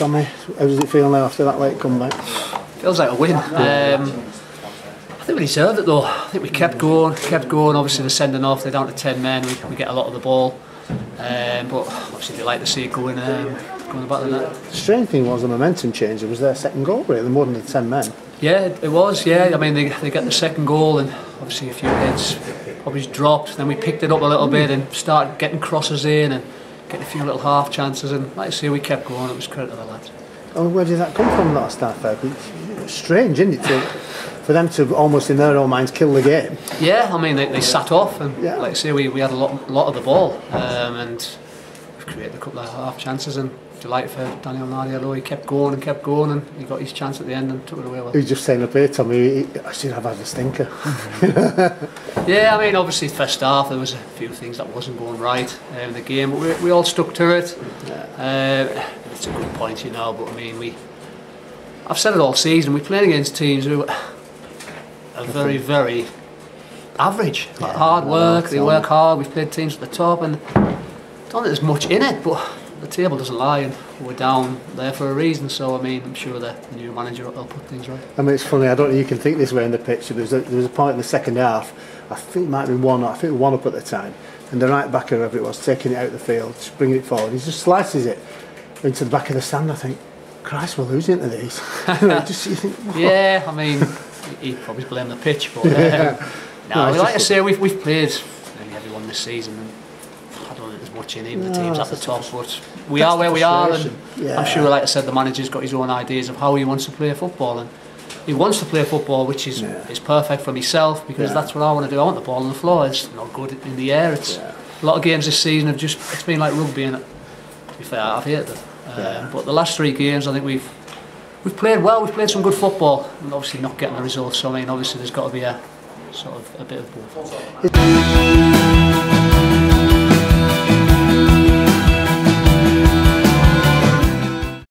Tommy, how does it feel now after that late comeback? Feels like a win. Um, I think we deserved it though. I think we kept going, kept going. Obviously, the sending off, they're down to 10 men. We, we get a lot of the ball. Um, but obviously, they like to see it going, um, going about the net. The strange thing was the momentum change. It was their second goal, really, more than the 10 men. Yeah, it, it was. Yeah, I mean, they, they get the second goal, and obviously, a few heads probably dropped. Then we picked it up a little bit and started getting crosses in and getting a few little half chances. And like I say, we kept going. It was credit to the lads. Oh, where did that come from, that start? It's strange, isn't it, to, for them to almost in their own minds kill the game. Yeah, I mean, they, they sat off, and Yeah. like I say, we, we had a lot, lot of the ball, um, and we've created a couple of half chances. And delighted for Daniel though he kept going and kept going, and he got his chance at the end and took it away well. He was just saying up here, Tommy, he- I should have had a stinker. Yeah, I mean, obviously, first half there was a few things that wasn't going right um, in the game, but we, we all stuck to it. Uh, it's a good point, you know, but I mean, we. I've said it all season. We played against teams who are very, very average. Like hard work, they work hard. We've played teams at the top, and I don't think there's much in it, but the table doesn't lie, and we're down there for a reason. So I mean, I'm sure the new manager will put things right. I mean, it's funny, I don't know you can think this way in the picture. There was a, there was a point in the second half, I think it might have been one, I think one up at the time, and the right back, whoever it was, taking it out of the field, just bringing it forward. He just slices it into the back of the stand. I think, Christ, we're losing to these. Just, you think? Yeah, I mean, he probably blame the pitch, but um, Yeah. no, No, it's like I say, we've we've played nearly everyone this season, and I don't think there's much in even the teams at the top, but we are where we are, and. Yeah. I'm sure, like I said, the manager's got his own ideas of how he wants to play football, and he wants to play football, which is Yeah. is perfect for myself because Yeah. that's what I want to do. I want the ball on the floor. It's not good in the air. It's a lot of games this season have just it's been like rugby, and to be fair, I've hated them. Um. But the last three games, I think we've we've played well. We've played some good football, and obviously not getting the results. So I mean, obviously there's got to be a sort of a bit of both.